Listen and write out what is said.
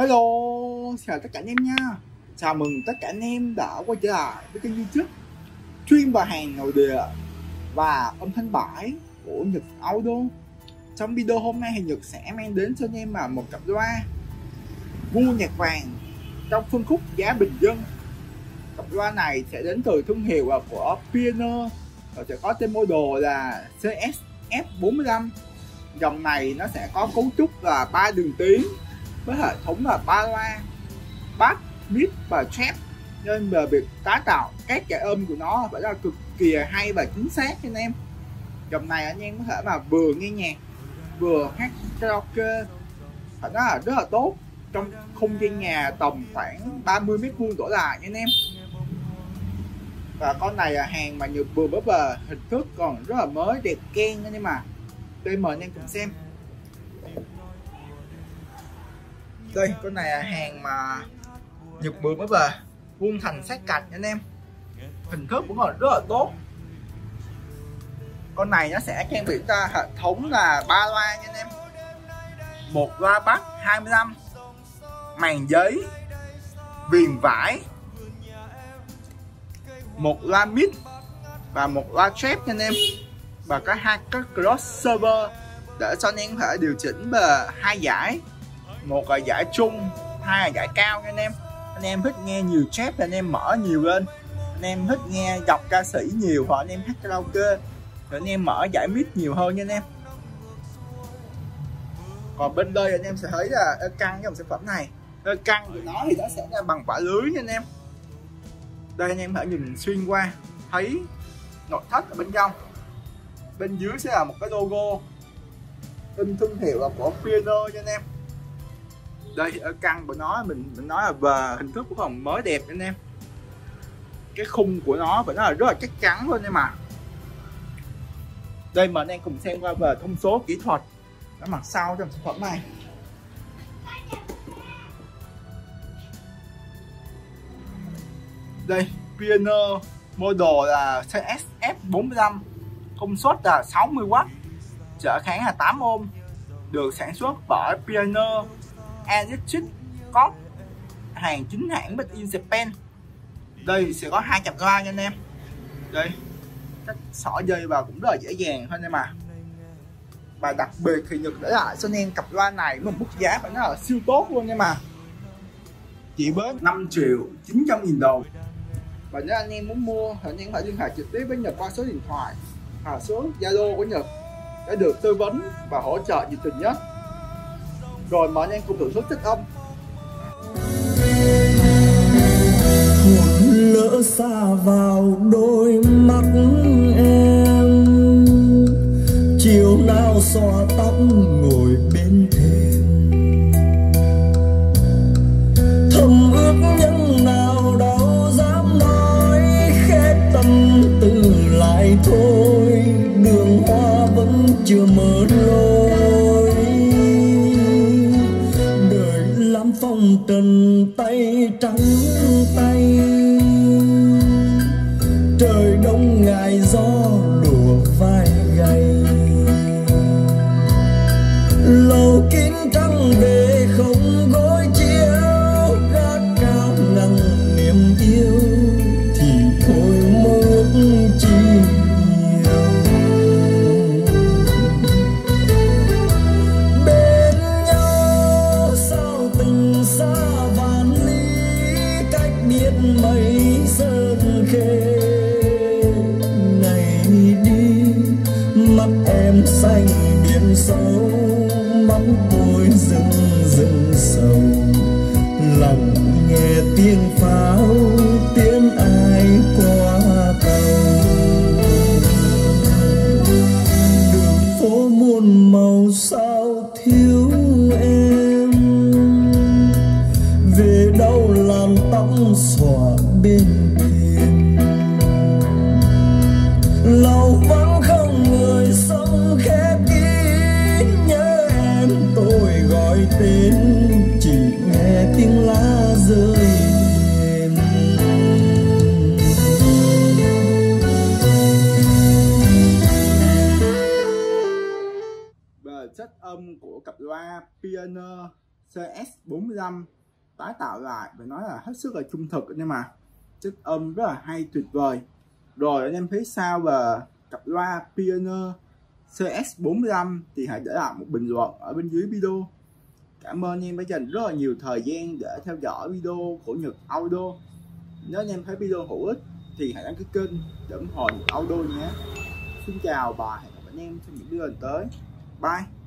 Hello, chào tất cả anh em nha. Chào mừng tất cả anh em đã quay trở lại với kênh youtube Chuyên và hàng nội địa và âm thanh bãi của Nhật Audio. Trong video hôm nay thì Nhật sẽ mang đến cho anh em mà một cặp loa Vua nhạc vàng trong phân khúc giá bình dân. Cặp loa này sẽ đến từ thương hiệu của Pioneer Và sẽ có tên model là CSF45 Dòng này nó sẽ có cấu trúc là ba đường tiếng với hệ thống là ba loa, bass mid và trap nên về việc tái tạo các chạy âm của nó phải là cực kỳ hay và chính xác cho anh em. Dòng này anh em có thể mà vừa nghe nhạc, vừa hát karaoke. Phải nói là rất là tốt. Trong không gian nhà tầm khoảng 30 mét vuông đổ lại nha anh em. Và con này là hàng mà nhược vừa mới bờ, hình thức còn rất là mới, đẹp keng anh em mà đây mời anh em cùng xem đây, con này là hàng mà nhật bữa mới về. Vuông thành sát cạch anh em. Hình thức cũng còn rất là tốt. Con này nó sẽ trang bị ra hệ thống là ba loa nha anh em. Một loa bass 25 màn giấy, viền vải, một loa mid và một loa trap nha anh em. Và có hai cái crossover để cho anh em có thể điều chỉnh về hai giải một là giải trung hai là giải cao nha anh em. Anh em thích nghe nhiều trap thì anh em mở nhiều lên. Anh em thích nghe đọc ca sĩ nhiều hoặc anh em hát karaoke. Thì anh em mở giải mid nhiều hơn nha anh em. Còn bên đây anh em sẽ thấy là căng dòng sản phẩm này. Căng của nó thì nó sẽ là bằng quả lưới nha anh em. Đây anh em hãy nhìn xuyên qua, thấy nội thất ở bên trong. Bên dưới sẽ là một cái logo. In thương hiệu là của Pioneer nha anh em đây, ở căn của nó, mình mình nói là về hình thức của phòng mới đẹp anh em. Cái khung của nó phải nói là rất là chắc chắn luôn nhưng mà đây mà anh em cùng xem qua về thông số kỹ thuật ở mặt sau trong sản phẩm này. Đây, Pioneer model là CSF45 công suất là 60W trở kháng là 8 ohm, được sản xuất bởi Pioneer. Electric Corp hàng chính hãng Made in Japan. Đây sẽ có hai cặp loa nha anh em. Đây cách xỏ dây vào cũng rất là dễ dàng thôi em mà và đặc biệt thì Nhật để lại, cho nên cặp loa này với một mức giá phải nói là siêu tốt luôn nha mà chỉ với 5 triệu 900 nghìn đồng. Và nếu anh em muốn mua thì anh em phải liên hệ trực tiếp với Nhật qua số điện thoại hoặc số Zalo của Nhật để được tư vấn và hỗ trợ nhiệt tình nhất rồi mời anh em cùng thưởng thức thích âm. Lỡ xa vào đôi mắt em, chiều nào xòa tóc ngồi bên thềm. Thầm ước nhân nào đâu dám nói, khép tâm tư lại thôi. Đường hoa vẫn chưa mở So. all sâu mắt tôi rừng rừng sầu lòng nghe tiếng pháo, tiếng ai qua cầu đường phố muôn màu sao thiếu em. Về đâu làn tóc xõa bên cặp loa Pioneer CS45 tái tạo lại và nói là hết sức là trung thực nhưng mà. Chất âm rất là hay, tuyệt vời. Rồi, anh em thấy sao về cặp loa Pioneer CS45 thì hãy để lại một bình luận ở bên dưới video. Cảm ơn anh em đã dành rất là nhiều thời gian để theo dõi video của Nhật Audio. Nếu anh em thấy video hữu ích thì hãy đăng ký kênh để ủng hộ Nhật Audio nhé. Xin chào và hẹn gặp anh em trong những video lần tới. Bye!